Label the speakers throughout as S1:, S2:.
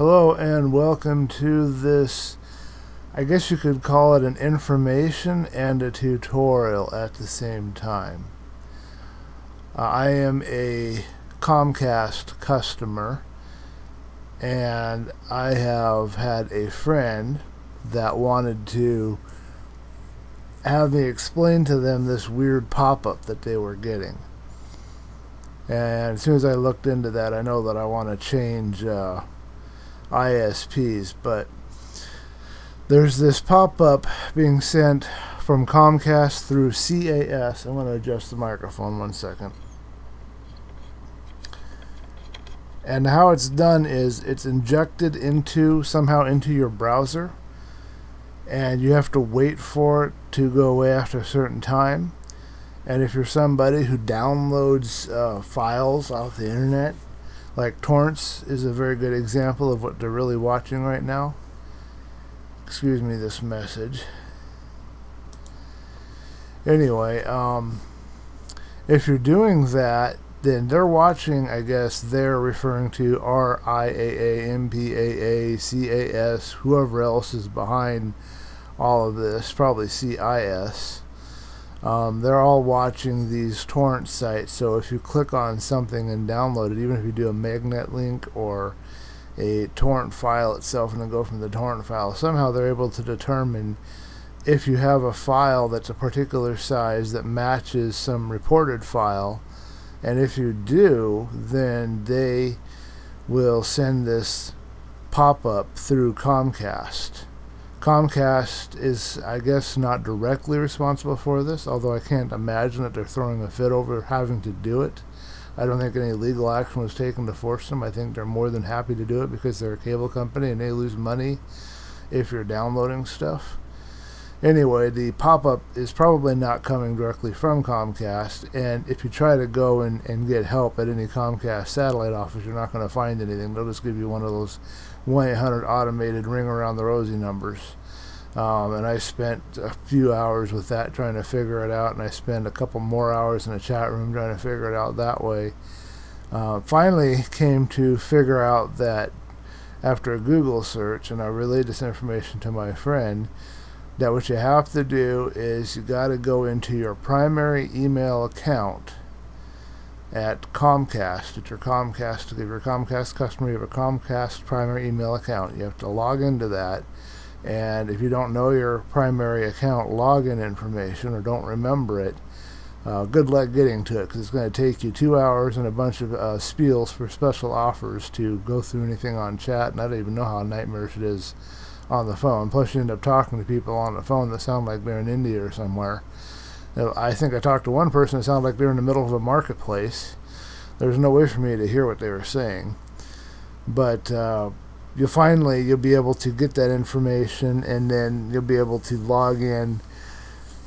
S1: Hello and welcome to this, I guess you could call it an information and a tutorial at the same time. Uh, I am a Comcast customer and I have had a friend that wanted to have me explain to them this weird pop-up that they were getting. And as soon as I looked into that, I know that I want to change uh, ISPs, but there's this pop-up being sent from Comcast through CAS. I'm going to adjust the microphone one second. And how it's done is it's injected into somehow into your browser and you have to wait for it to go away after a certain time. And if you're somebody who downloads uh, files off the internet, like torrents is a very good example of what they're really watching right now. Excuse me this message. Anyway, um, if you're doing that, then they're watching, I guess they're referring to RIAA, MPAA, CAS, whoever else is behind all of this, probably CIS. Um, they're all watching these torrent sites, so if you click on something and download it, even if you do a magnet link or a torrent file itself and then go from the torrent file, somehow they're able to determine if you have a file that's a particular size that matches some reported file, and if you do, then they will send this pop-up through Comcast. Comcast is, I guess, not directly responsible for this, although I can't imagine that they're throwing a fit over having to do it. I don't think any legal action was taken to force them. I think they're more than happy to do it because they're a cable company and they lose money if you're downloading stuff. Anyway, the pop-up is probably not coming directly from Comcast, and if you try to go and, and get help at any Comcast satellite office, you're not going to find anything. They'll just give you one of those 1-800 automated ring around the rosy numbers. Um, and I spent a few hours with that trying to figure it out, and I spent a couple more hours in the chat room trying to figure it out that way. Uh, finally came to figure out that after a Google search, and I relayed this information to my friend, that what you have to do is you got to go into your primary email account at Comcast. At your Comcast, if you're a Comcast customer, you have a Comcast primary email account. You have to log into that. And if you don't know your primary account login information or don't remember it, uh, good luck getting to it because it's going to take you two hours and a bunch of uh, spiels for special offers to go through anything on chat. And I don't even know how nightmarish it is on the phone. Plus, you end up talking to people on the phone that sound like they're in India or somewhere. I think I talked to one person that sounded like they were in the middle of a marketplace. There's no way for me to hear what they were saying. But uh, you'll finally you'll be able to get that information, and then you'll be able to log in,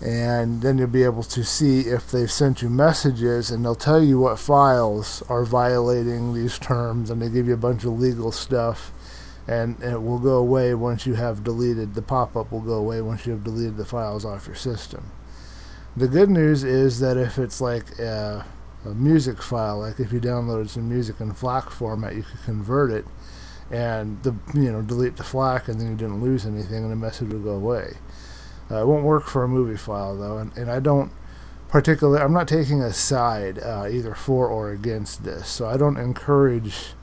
S1: and then you'll be able to see if they've sent you messages, and they'll tell you what files are violating these terms, and they give you a bunch of legal stuff. And, it will go away once you have deleted the pop-up will go away once you have deleted the files off your system. The good news is that if it's like a, a, music file, like if you downloaded some music in FLAC format, you could convert it and the you know delete the FLAC, and then you didn't lose anything, and the message will go away. Uh, it won't work for a movie file though, and, and I don't particularly. I'm not taking a side uh, either for or against this, so I don't encourage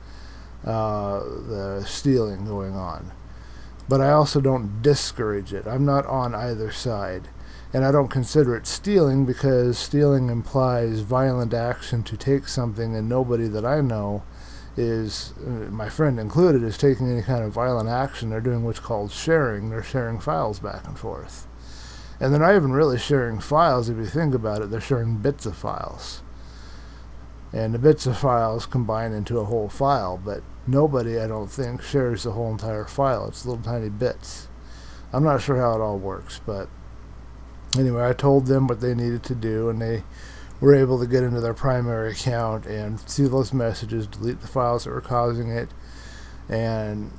S1: uh, the stealing going on, but I also don't discourage it. I'm not on either side and I don't consider it stealing because stealing implies violent action to take something and nobody that I know is, uh, my friend included, is taking any kind of violent action. They're doing what's called sharing. They're sharing files back and forth. And they're not even really sharing files if you think about it. They're sharing bits of files. And the bits of files combine into a whole file, but nobody, I don't think, shares the whole entire file. It's little tiny bits. I'm not sure how it all works, but anyway, I told them what they needed to do, and they were able to get into their primary account and see those messages, delete the files that were causing it, and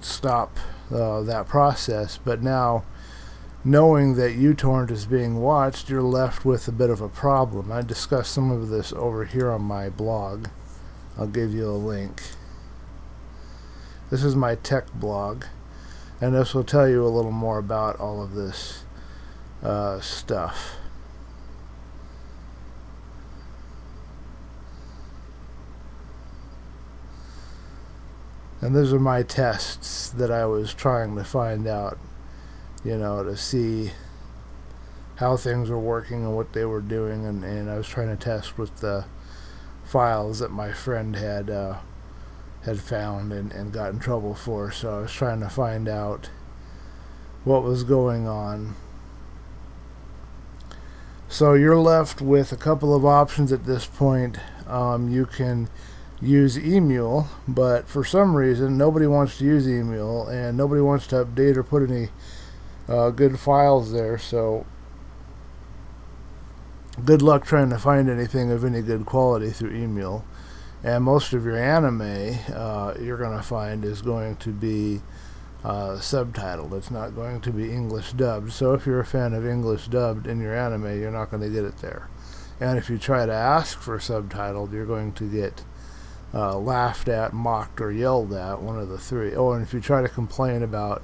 S1: stop uh, that process. But now, knowing that uTorrent is being watched, you're left with a bit of a problem. I discussed some of this over here on my blog. I'll give you a link. This is my tech blog, and this will tell you a little more about all of this uh, stuff. And those are my tests that I was trying to find out, you know, to see how things were working and what they were doing. And, and I was trying to test with the files that my friend had uh, had found and, and got in trouble for. So I was trying to find out what was going on. So you're left with a couple of options at this point. Um, you can use Emule, but for some reason nobody wants to use Emule and nobody wants to update or put any uh, good files there. So good luck trying to find anything of any good quality through Emule. And most of your anime uh, you're going to find is going to be uh, subtitled. It's not going to be English dubbed. So if you're a fan of English dubbed in your anime, you're not going to get it there. And if you try to ask for subtitled, you're going to get uh, laughed at, mocked, or yelled at, one of the three. Oh, and if you try to complain about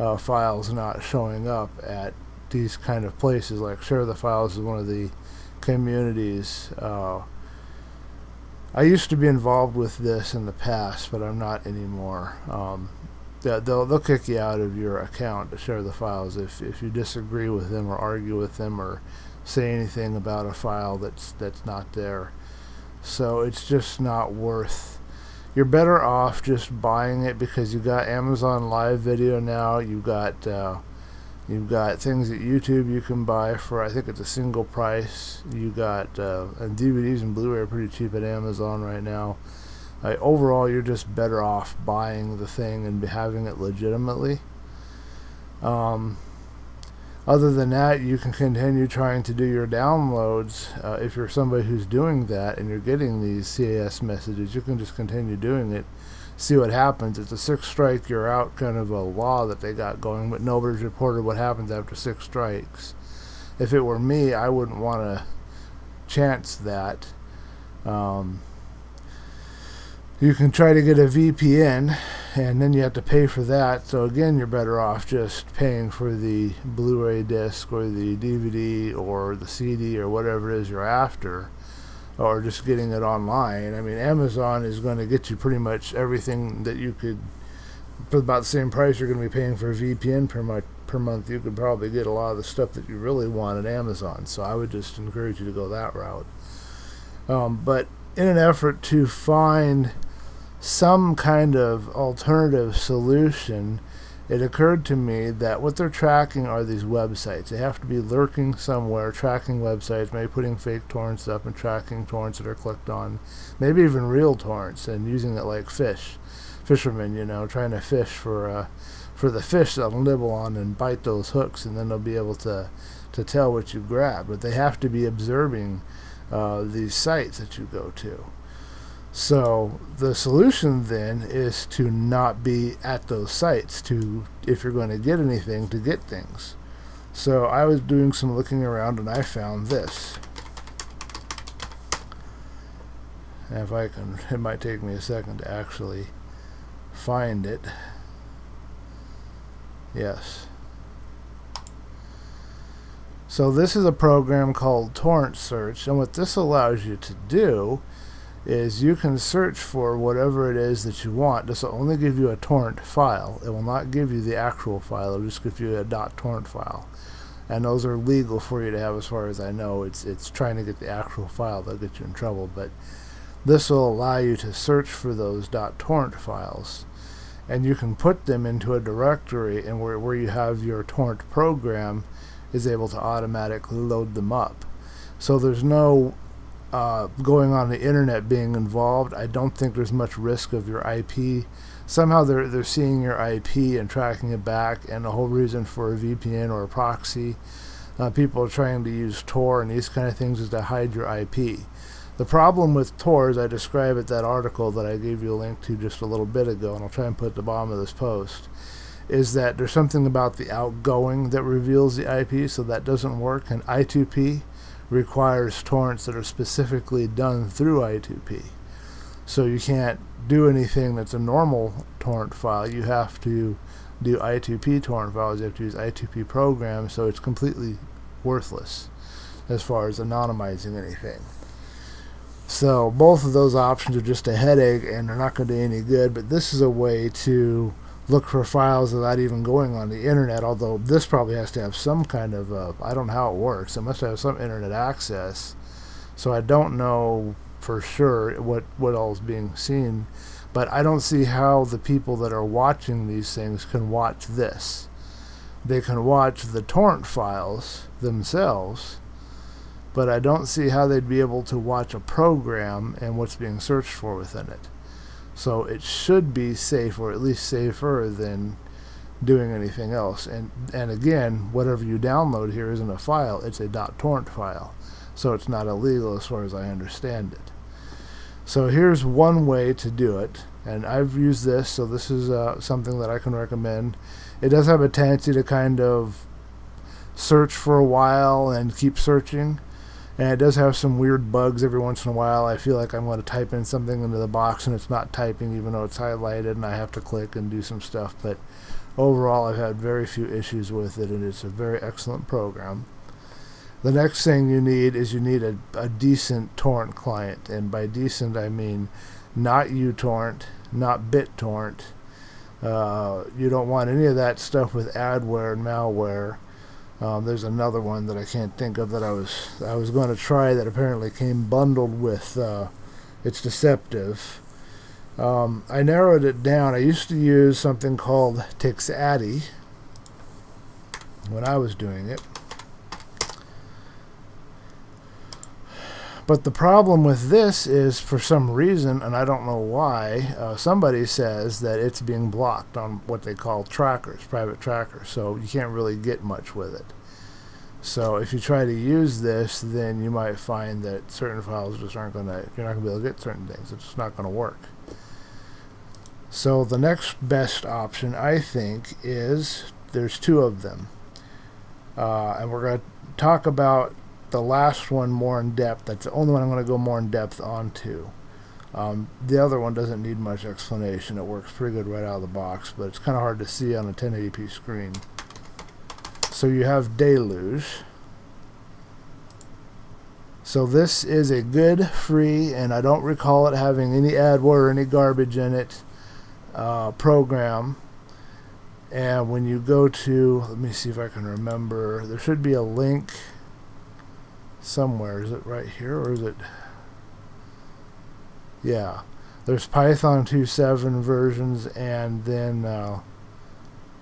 S1: uh, files not showing up at these kind of places, like Share the Files is one of the communities. I used to be involved with this in the past, but I'm not anymore. Um, they'll, they'll kick you out of your account to share the files if, if you disagree with them or argue with them or say anything about a file that's that's not there. So it's just not worth. You're better off just buying it because you've got Amazon Live Video now. You've got uh, you've got things at YouTube you can buy for I think it's a single price. You got uh, and DVDs and Blu-ray are pretty cheap at Amazon right now. Uh, overall, you're just better off buying the thing and having it legitimately. Um, other than that, you can continue trying to do your downloads. Uh, if you're somebody who's doing that and you're getting these CAS messages, you can just continue doing it, see what happens. It's a six strike, you're out kind of a law that they got going, but nobody's reported what happens after six strikes. If it were me, I wouldn't want to chance that. Um, you can try to get a VPN and then you have to pay for that so again you're better off just paying for the Blu-ray disc or the DVD or the CD or whatever it is you're after or just getting it online. I mean Amazon is going to get you pretty much everything that you could for about the same price you're going to be paying for a VPN per month per month you could probably get a lot of the stuff that you really want at Amazon. So I would just encourage you to go that route. Um, but in an effort to find some kind of alternative solution, it occurred to me that what they're tracking are these websites. They have to be lurking somewhere, tracking websites, maybe putting fake torrents up and tracking torrents that are clicked on, maybe even real torrents and using it like fish, fishermen, you know, trying to fish for uh, for the fish that'll nibble on and bite those hooks, and then they'll be able to to tell what you grab. But they have to be observing uh, these sites that you go to. So the solution then is to not be at those sites to if you're going to get anything to get things. So I was doing some looking around and I found this. If I can, it might take me a second to actually find it. Yes. So this is a program called Torrent Search and what this allows you to do is you can search for whatever it is that you want. This will only give you a torrent file. It will not give you the actual file. It will just give you a .torrent file. And those are legal for you to have as far as I know. It's, it's trying to get the actual file that'll get you in trouble. But this will allow you to search for those .torrent files. And you can put them into a directory and where, where you have your torrent program is able to automatically load them up. So there's no uh, going on the internet being involved, I don't think there's much risk of your IP. Somehow they're they're seeing your IP and tracking it back, and the whole reason for a VPN or a proxy, uh, people are trying to use Tor and these kind of things is to hide your IP. The problem with Tor, as I describe it, that article that I gave you a link to just a little bit ago, and I'll try and put at the bottom of this post, is that there's something about the outgoing that reveals the IP, so that doesn't work. And I2P requires torrents that are specifically done through I2P. So you can't do anything that's a normal torrent file, you have to do I2P torrent files. You have to use I2P programs, so it's completely worthless as far as anonymizing anything. So both of those options are just a headache and they're not going to do any good, but this is a way to look for files without even going on the internet, although this probably has to have some kind of, uh, I don't know how it works, it must have some internet access. So I don't know for sure what, what all is being seen, but I don't see how the people that are watching these things can watch this. They can watch the torrent files themselves, but I don't see how they'd be able to watch a program and what's being searched for within it. So it should be safe, or at least safer than doing anything else. And and again, whatever you download here isn't a file; it's a .torrent file, so it's not illegal as far as I understand it. So here's one way to do it, and I've used this, so this is uh, something that I can recommend. It does have a tendency to kind of search for a while and keep searching and it does have some weird bugs every once in a while. I feel like I'm going to type in something into the box and it's not typing even though it's highlighted and I have to click and do some stuff. But overall, I've had very few issues with it and it's a very excellent program. The next thing you need is you need a, a decent torrent client. And by decent, I mean not uTorrent, not BitTorrent. Uh, you don't want any of that stuff with adware and malware. Um, there's another one that I can't think of that I was I was going to try that apparently came bundled with. Uh, it's deceptive. Um, I narrowed it down. I used to use something called Tixati when I was doing it. But the problem with this is, for some reason, and I don't know why, uh, somebody says that it's being blocked on what they call trackers, private trackers. So you can't really get much with it. So if you try to use this, then you might find that certain files just aren't going to, you're not going to be able to get certain things. It's just not going to work. So the next best option, I think, is there's two of them. Uh, and we're going to talk about the last one more in depth. That's the only one I'm going to go more in depth onto. Um, the other one doesn't need much explanation. It works pretty good right out of the box, but it's kind of hard to see on a 1080p screen. So you have Deluge. So this is a good, free, and I don't recall it having any adware or any garbage in it uh, program. And when you go to, let me see if I can remember, there should be a link somewhere. Is it right here or is it? Yeah. There's Python 2.7 versions and then uh,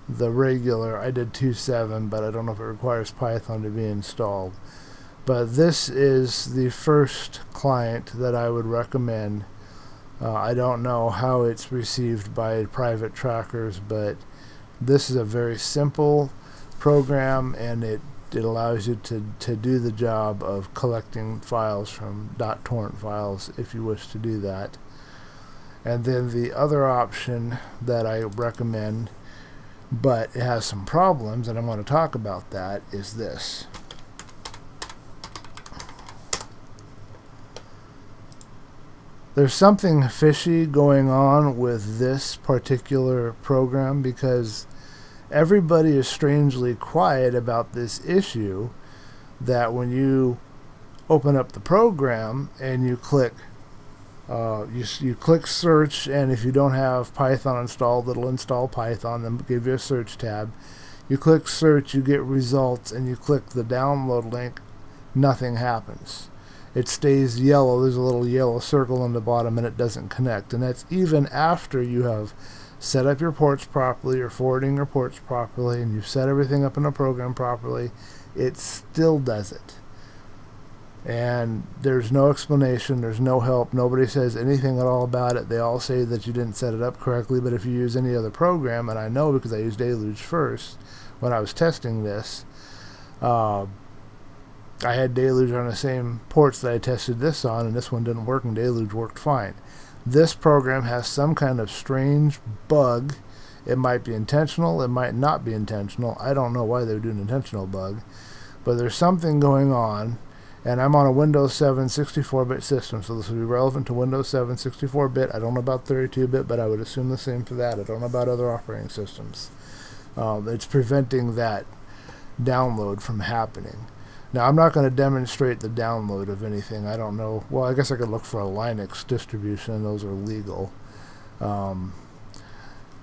S1: the regular. I did 2.7, but I don't know if it requires Python to be installed. But this is the first client that I would recommend. Uh, I don't know how it's received by private trackers, but this is a very simple program and it it allows you to, to do the job of collecting files from .torrent files if you wish to do that. And then the other option that I recommend, but it has some problems, and I'm going to talk about that, is this. There's something fishy going on with this particular program because everybody is strangely quiet about this issue that when you open up the program and you click uh, you, you click search and if you don't have Python installed it'll install Python then give you a search tab. You click search you get results and you click the download link nothing happens. It stays yellow there's a little yellow circle on the bottom and it doesn't connect and that's even after you have set up your ports properly, you're forwarding your ports properly, and you've set everything up in a program properly, it still does it. And there's no explanation, there's no help, nobody says anything at all about it. They all say that you didn't set it up correctly, but if you use any other program, and I know because I used Deluge first when I was testing this, uh, I had Deluge on the same ports that I tested this on, and this one didn't work, and Deluge worked fine this program has some kind of strange bug. It might be intentional, it might not be intentional. I don't know why they would do an intentional bug, but there's something going on, and I'm on a Windows 7 64-bit system, so this would be relevant to Windows 7 64-bit. I don't know about 32-bit, but I would assume the same for that. I don't know about other operating systems. Um, it's preventing that download from happening. Now, I'm not going to demonstrate the download of anything. I don't know. Well, I guess I could look for a Linux distribution, those are legal. Um,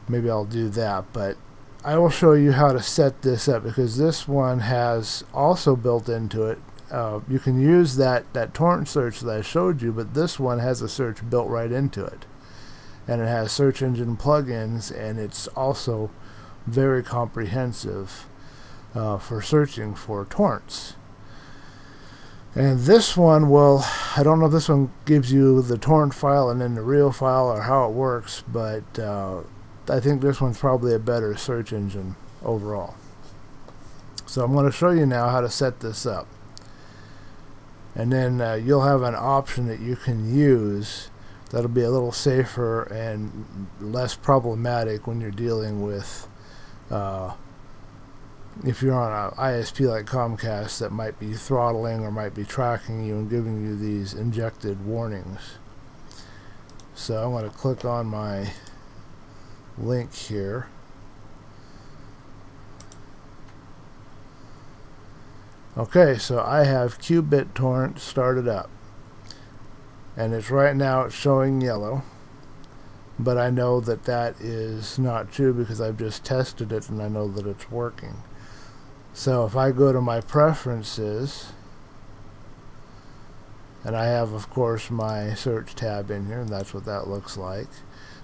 S1: maybe I'll do that, but I will show you how to set this up because this one has also built into it uh, you can use that, that torrent search that I showed you, but this one has a search built right into it. And it has search engine plugins, and it's also very comprehensive uh, for searching for torrents. And this one will, I don't know if this one gives you the torrent file and then the real file or how it works, but uh, I think this one's probably a better search engine overall. So I'm going to show you now how to set this up and then uh, you'll have an option that you can use that'll be a little safer and less problematic when you're dealing with uh, if you're on an ISP like Comcast that might be throttling or might be tracking you and giving you these injected warnings. So I'm going to click on my link here Okay, so I have qBittorrent started up. And it's right now it's showing yellow. But I know that that is not true because I've just tested it and I know that it's working. So if I go to my preferences, and I have of course my search tab in here and that's what that looks like.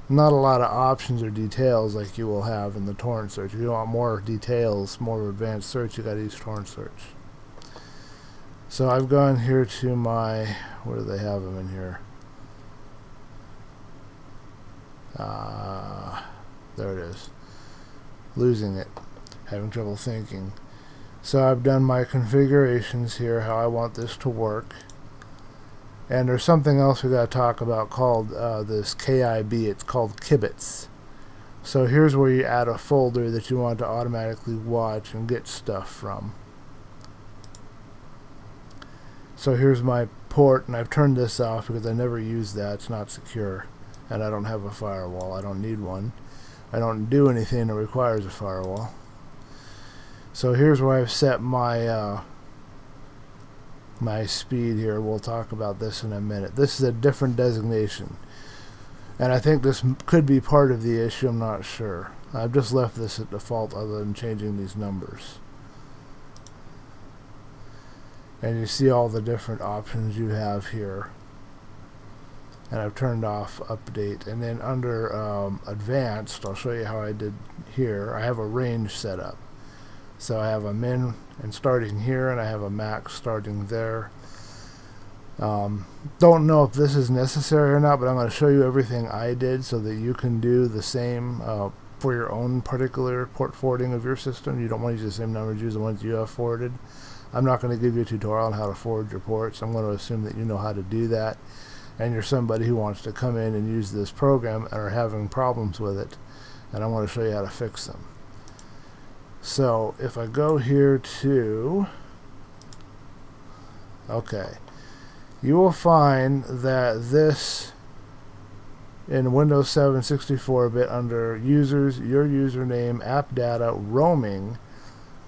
S1: Not a lot of options or details like you will have in the torrent search. If you want more details, more advanced search, you got to use torrent search. So I've gone here to my, where do they have them in here? Uh, there it is. Losing it. Having trouble thinking. So I've done my configurations here, how I want this to work. And there's something else we got to talk about called uh, this KIB. It's called kibits. So here's where you add a folder that you want to automatically watch and get stuff from. So here's my port, and I've turned this off because I never use that. It's not secure, and I don't have a firewall. I don't need one. I don't do anything that requires a firewall. So here's where I've set my uh, my speed here. We'll talk about this in a minute. This is a different designation. And I think this could be part of the issue. I'm not sure. I've just left this at default other than changing these numbers and you see all the different options you have here and I've turned off update and then under um, advanced I'll show you how I did here I have a range set up so I have a min and starting here and I have a max starting there um, don't know if this is necessary or not but I'm going to show you everything I did so that you can do the same uh, for your own particular port forwarding of your system you don't want to use the same numbers use the ones you have forwarded I'm not going to give you a tutorial on how to forward your ports. I'm going to assume that you know how to do that and you're somebody who wants to come in and use this program and are having problems with it and I want to show you how to fix them. So if I go here to okay. You will find that this in Windows 7 64-bit under users your username app data roaming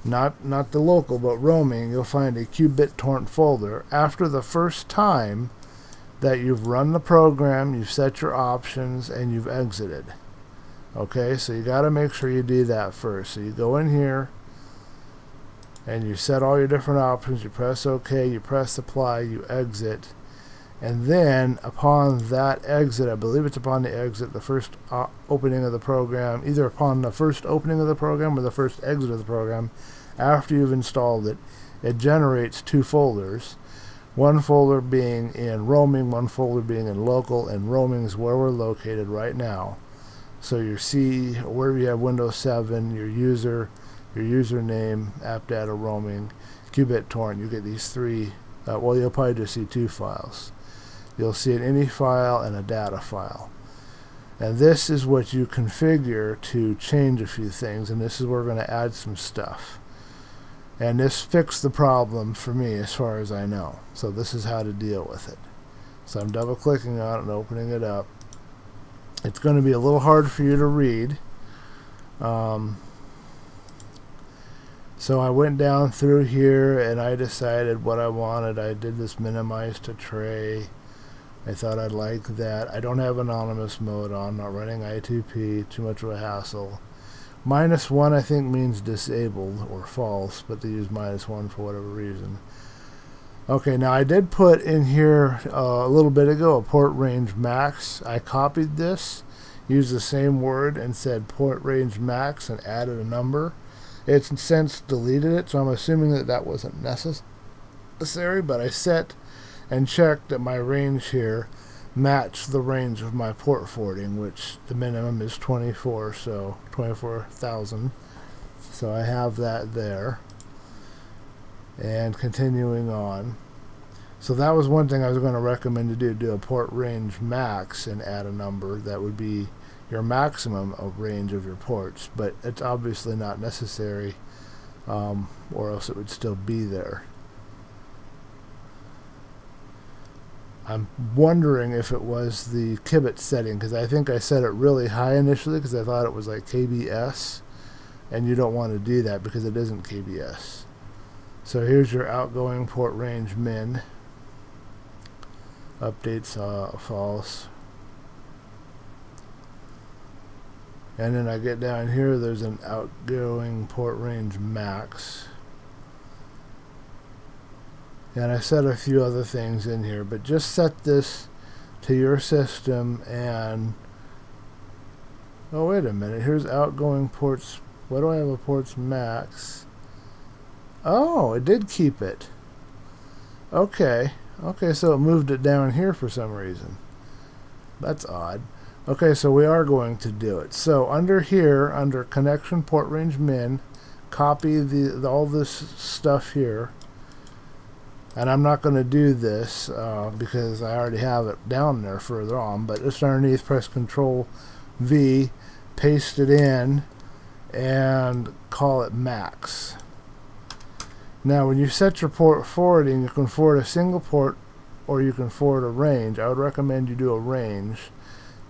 S1: not not the local but roaming you'll find a qBittorrent folder. After the first time that you've run the program you've set your options and you've exited okay so you got to make sure you do that first so you go in here and you set all your different options you press OK you press apply you exit and then upon that exit I believe it's upon the exit the first uh, opening of the program either upon the first opening of the program or the first exit of the program after you've installed it, it generates two folders. One folder being in roaming, one folder being in local, and roaming is where we're located right now. So your C, wherever you have Windows 7, your user, your username, app data roaming, qBittorrent, you get these three, uh, well you'll probably just see two files. You'll see an ini file and a data file. And this is what you configure to change a few things, and this is where we're going to add some stuff. And this fixed the problem for me as far as I know. So this is how to deal with it. So I'm double clicking on it and opening it up. It's going to be a little hard for you to read. Um, so I went down through here and I decided what I wanted. I did this minimize to tray. I thought I'd like that. I don't have anonymous mode on, not running I2P, too much of a hassle. Minus 1 I think means disabled or false, but they use minus 1 for whatever reason. Okay, now I did put in here uh, a little bit ago a port range max. I copied this, used the same word and said port range max and added a number. It's since deleted it, so I'm assuming that that wasn't necessary, but I set and checked that my range here matched the range of my port forwarding, which the minimum is 24, so 24,000. So I have that there. And continuing on. So that was one thing I was going to recommend to do, do a port range max and add a number that would be your maximum of range of your ports, but it's obviously not necessary um, or else it would still be there. I'm wondering if it was the kibits setting because I think I set it really high initially because I thought it was like KBS and you don't want to do that because it isn't KBS. So here's your outgoing port range min. Updates uh, false. And then I get down here, there's an outgoing port range max. And I set a few other things in here, but just set this to your system and oh wait a minute, here's outgoing ports. What do I have a ports max? Oh, it did keep it. Okay. Okay, so it moved it down here for some reason. That's odd. Okay, so we are going to do it. So under here, under connection port range min, copy the, the all this stuff here. And I'm not going to do this uh, because I already have it down there further on. But just underneath, press Control V, paste it in, and call it max. Now, when you set your port forwarding, you can forward a single port or you can forward a range. I would recommend you do a range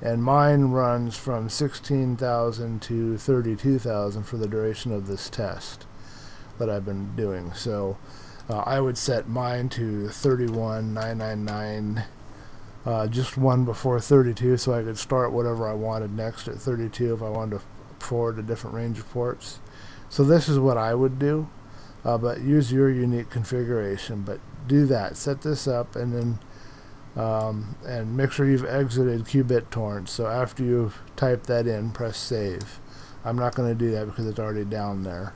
S1: and mine runs from 16,000 to 32,000 for the duration of this test that I've been doing. So uh, I would set mine to 31,999, uh, just one before 32, so I could start whatever I wanted next at 32 if I wanted to forward a different range of ports. So this is what I would do, uh, but use your unique configuration. But do that, set this up, and then um, and make sure you've exited qBittorrent. So after you've typed that in, press save. I'm not going to do that because it's already down there.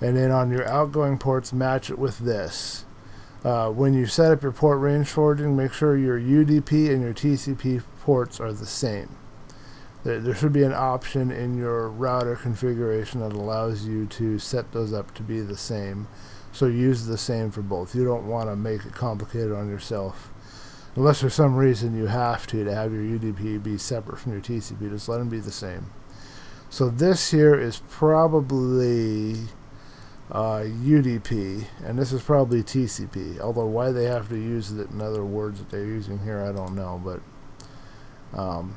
S1: And then on your outgoing ports, match it with this. Uh, when you set up your port range forwarding, make sure your UDP and your TCP ports are the same. There, should be an option in your router configuration that allows you to set those up to be the same. So use the same for both. You don't want to make it complicated on yourself unless for some reason you have to to have your UDP be separate from your TCP just let them be the same so this here is probably uh, UDP and this is probably TCP although why they have to use it in other words that they're using here I don't know but um,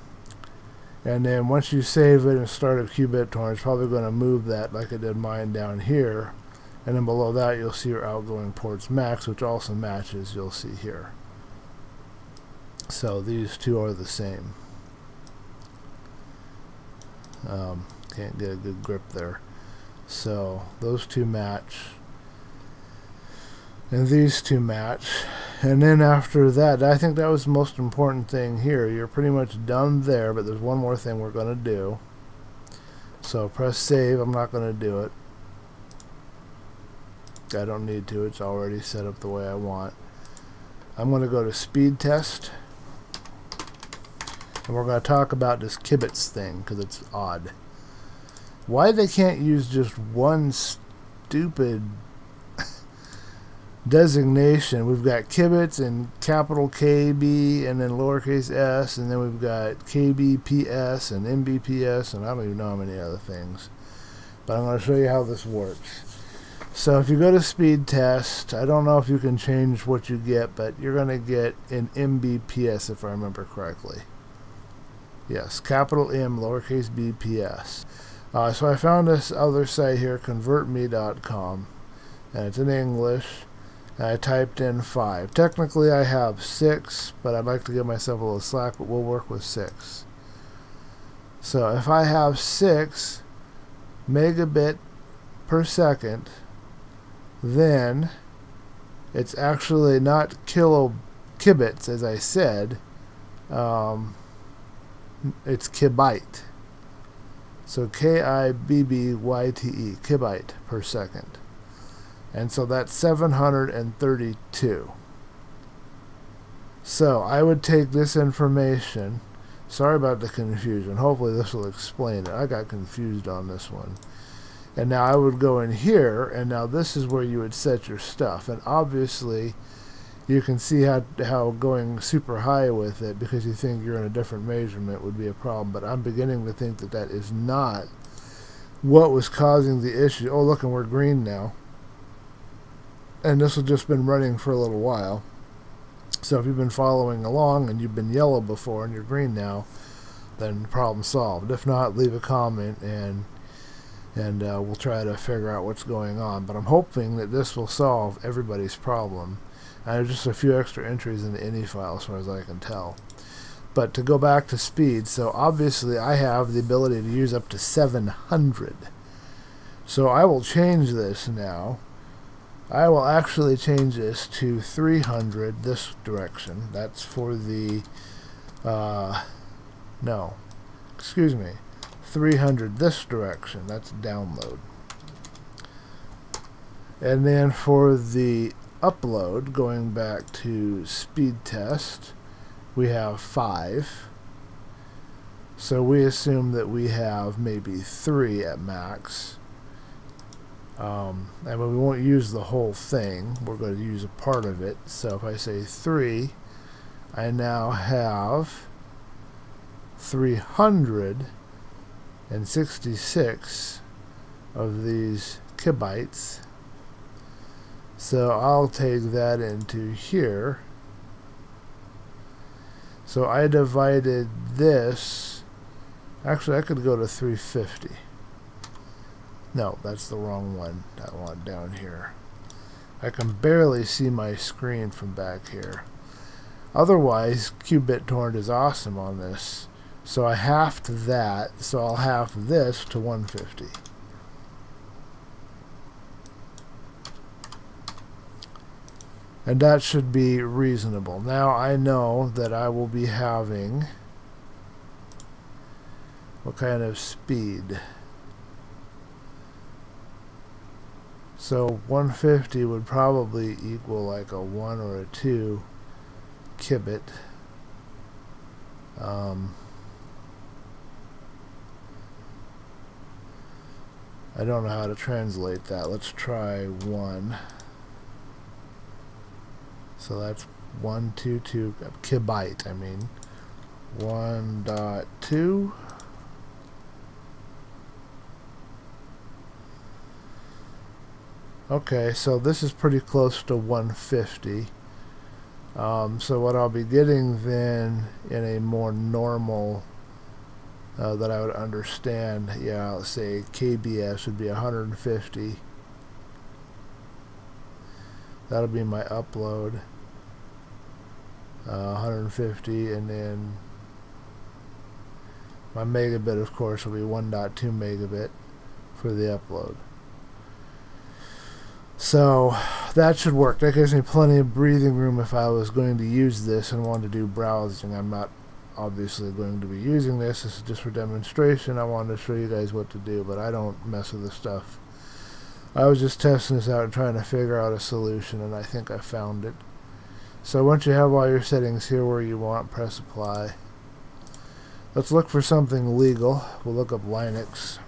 S1: and then once you save it and start a qBittorrent it's probably going to move that like I did mine down here and then below that you'll see your outgoing ports max which also matches you'll see here so these two are the same. Um, can't get a good grip there. So those two match. And these two match. And then after that, I think that was the most important thing here. You're pretty much done there, but there's one more thing we're going to do. So press save. I'm not going to do it. I don't need to. It's already set up the way I want. I'm going to go to speed test. And we're going to talk about this kibits thing because it's odd. Why they can't use just one stupid designation. We've got kibits and capital KB and then lowercase s, and then we've got KBPS and MBPS, and I don't even know how many other things. But I'm going to show you how this works. So if you go to speed test, I don't know if you can change what you get, but you're going to get an Mbps if I remember correctly. Yes, capital M, lowercase bps. Uh, so I found this other site here, convertme.com, and it's in English. I typed in 5. Technically I have 6, but I'd like to give myself a little slack, but we'll work with 6. So if I have 6 megabit per second, then it's actually not kilo kibits as I said um, it's kibyte so K-I-B-B-Y-T-E kibyte per second and so that's 732 so I would take this information sorry about the confusion hopefully this will explain it I got confused on this one and now I would go in here, and now this is where you would set your stuff. And obviously, you can see how, how going super high with it because you think you're in a different measurement would be a problem. But I'm beginning to think that that is not what was causing the issue. Oh, look, and we're green now. And this has just been running for a little while. So if you've been following along and you've been yellow before and you're green now, then problem solved. If not, leave a comment and and uh, we'll try to figure out what's going on. But I'm hoping that this will solve everybody's problem. And there's just a few extra entries in the ini file as far as I can tell. But to go back to speed, so obviously I have the ability to use up to 700. So I will change this now. I will actually change this to 300 this direction. That's for the, uh, no, excuse me, 300 this direction. That's download. And then for the upload, going back to speed test, we have 5. So we assume that we have maybe 3 at max. Um, and we won't use the whole thing. We're going to use a part of it. So if I say 3, I now have 366 of these kibytes. So I'll take that into here. So I divided this. Actually, I could go to 350. No, that's the wrong one. I want down here. I can barely see my screen from back here. Otherwise, qBittorrent is awesome on this. So I halved that, so I'll half this to 150. And that should be reasonable. Now I know that I will be having what kind of speed. So 150 would probably equal like a 1 or a 2 kibit. Um, I don't know how to translate that. Let's try 1. So that's 122 two, kibyte, I mean. 1.2 Okay, so this is pretty close to 150. Um, so what I'll be getting then in a more normal uh, that I would understand. Yeah, let's say KBS would be 150. That'll be my upload. Uh, 150 and then my megabit of course will be 1.2 megabit for the upload. So that should work. That gives me plenty of breathing room if I was going to use this and wanted to do browsing. I'm not obviously going to be using this. This is just for demonstration. I wanted to show you guys what to do, but I don't mess with this stuff. I was just testing this out and trying to figure out a solution, and I think I found it. So once you have all your settings here where you want, press apply. Let's look for something legal. We'll look up Linux.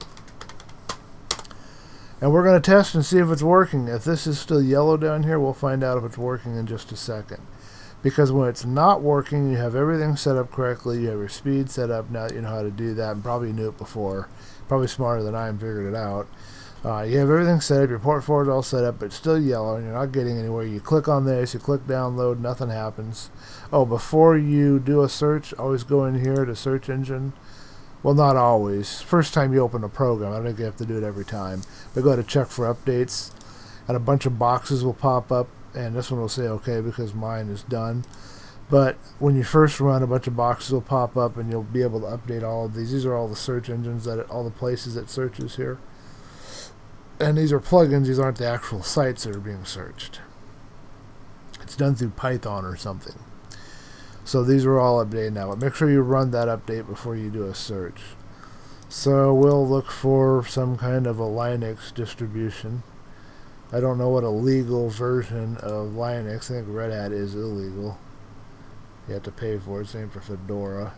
S1: And we're going to test and see if it's working. If this is still yellow down here, we'll find out if it's working in just a second because when it's not working you have everything set up correctly you have your speed set up now you know how to do that and probably knew it before probably smarter than I am figured it out Uh, you have everything set up, your port forward all set up, but it's still yellow and you're not getting anywhere. You click on this, you click download, nothing happens. Oh, before you do a search, always go in here to search engine. Well, not always. First time you open a program, I don't think you have to do it every time. But go to check for updates, and a bunch of boxes will pop up, and this one will say okay because mine is done. But when you first run, a bunch of boxes will pop up, and you'll be able to update all of these. These are all the search engines that it, all the places it searches here. And these are plugins. These aren't the actual sites that are being searched. It's done through Python or something. So these are all updated now. But make sure you run that update before you do a search. So we'll look for some kind of a Linux distribution. I don't know what a legal version of Linux. I think Red Hat is illegal. You have to pay for it. Same for Fedora.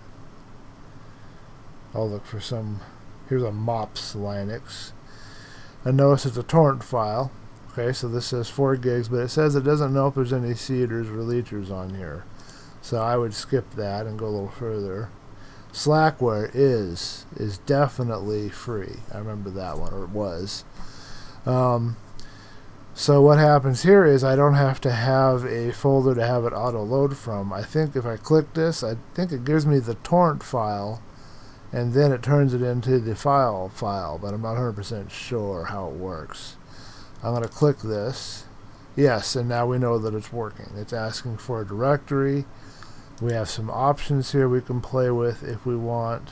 S1: I'll look for some. Here's a MOPS Linux. And notice it's a torrent file. Okay, so this says 4 gigs, but it says it doesn't know if there's any seeders or leechers on here. So I would skip that and go a little further. Slackware is is definitely free. I remember that one, or it was. Um, so what happens here is I don't have to have a folder to have it auto load from. I think if I click this, I think it gives me the torrent file and then it turns it into the file file, but I'm not 100% sure how it works. I'm going to click this. Yes, and now we know that it's working. It's asking for a directory. We have some options here we can play with if we want.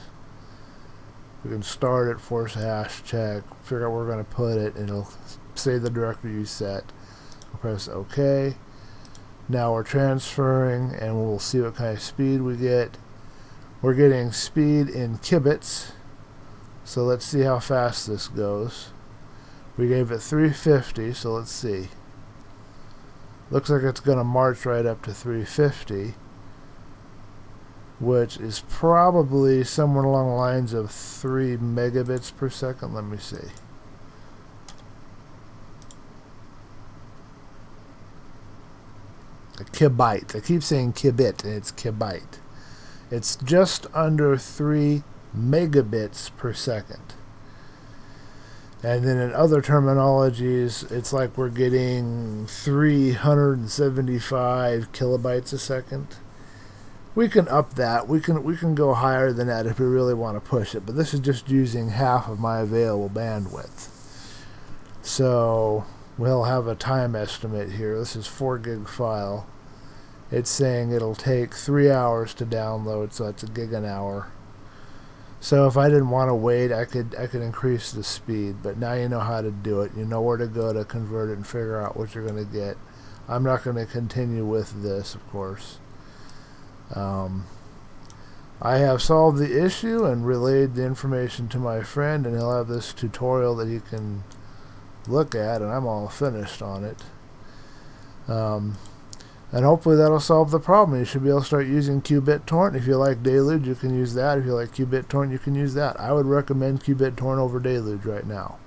S1: We can start it, force hash, check, figure out where we're going to put it, and it'll say the directory you set. We'll press OK. Now we're transferring, and we'll see what kind of speed we get. We're getting speed in kibits, so let's see how fast this goes. We gave it 350, so let's see. Looks like it's going to march right up to 350 which is probably somewhere along the lines of 3 megabits per second. Let me see. A kibyte. I keep saying kibit, and it's kibyte. It's just under 3 megabits per second. And then in other terminologies, it's like we're getting 375 kilobytes a second we can up that. We can we can go higher than that if we really want to push it. But this is just using half of my available bandwidth. So we'll have a time estimate here. This is 4 gig file. It's saying it'll take 3 hours to download, so that's a gig an hour. So if I didn't want to wait, I could I could increase the speed. But now you know how to do it. You know where to go to convert it and figure out what you're going to get. I'm not going to continue with this, of course. Um, I have solved the issue and relayed the information to my friend and he'll have this tutorial that he can look at and I'm all finished on it. Um, and hopefully that'll solve the problem. You should be able to start using qBittorrent. If you like Deluge, you can use that. If you like qBittorrent, you can use that. I would recommend qBittorrent over Deluge right now.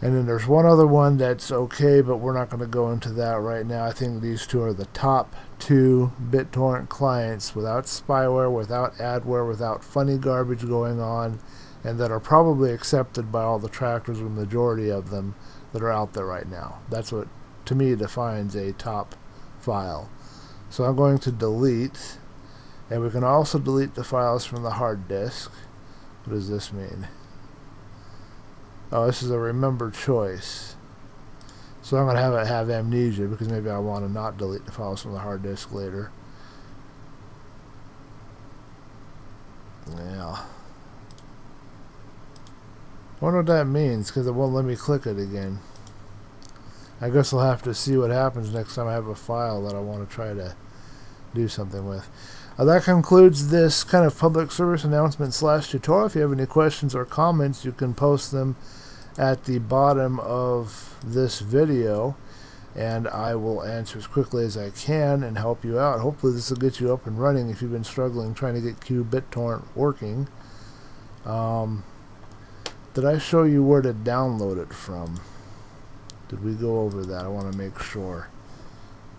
S1: And then there's one other one that's okay, but we're not going to go into that right now. I think these two are the top two BitTorrent clients without spyware, without adware, without funny garbage going on, and that are probably accepted by all the trackers, or the majority of them that are out there right now. That's what, to me, defines a top file. So I'm going to delete, and we can also delete the files from the hard disk. What does this mean? Oh, this is a remember choice. So I'm going to have it have amnesia because maybe I want to not delete the files from the hard disk later. Yeah. I wonder what that means because it won't let me click it again. I guess I'll have to see what happens next time I have a file that I want to try to do something with. Uh, that concludes this kind of public service announcement slash tutorial. If you have any questions or comments, you can post them at the bottom of this video and I will answer as quickly as I can and help you out. Hopefully this will get you up and running if you've been struggling trying to get qBittorrent working. Um, did I show you where to download it from? Did we go over that? I want to make sure.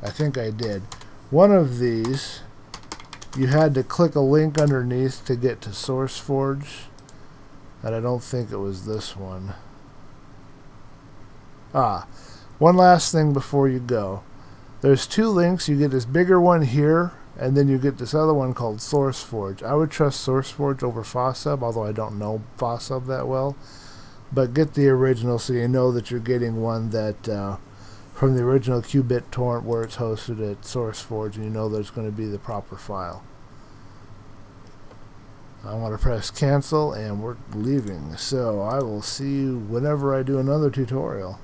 S1: I think I did. One of these, you had to click a link underneath to get to SourceForge. And I don't think it was this one. Ah, one last thing before you go. There's two links. You get this bigger one here, and then you get this other one called SourceForge. I would trust SourceForge over FossHub, although I don't know FossHub that well. But get the original so you know that you're getting one that uh, from the original qBittorrent where it's hosted at SourceForge, and you know there's going to be the proper file. I want to press cancel and we're leaving. So I will see you whenever I do another tutorial.